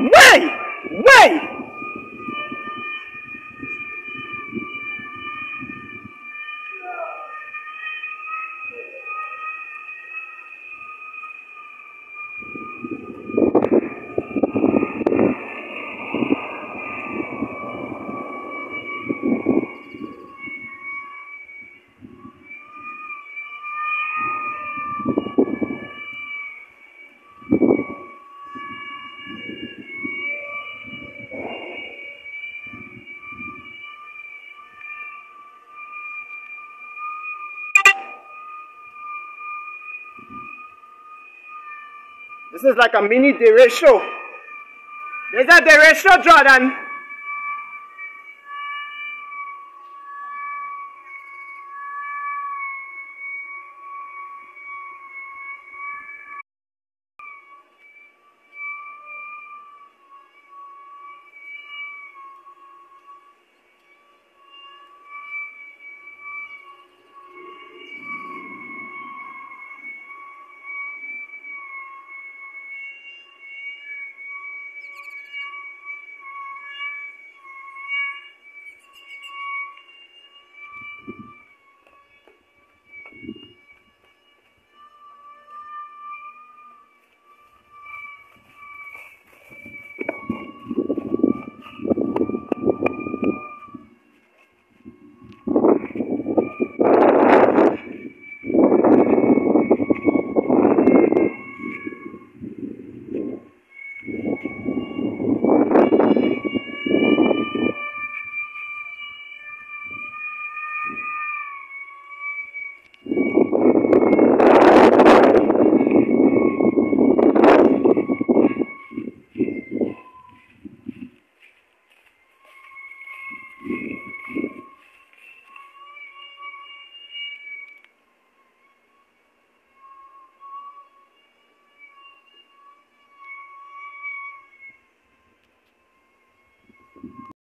Way! Way! This is like a mini derecho. There's a derecho, Jordan.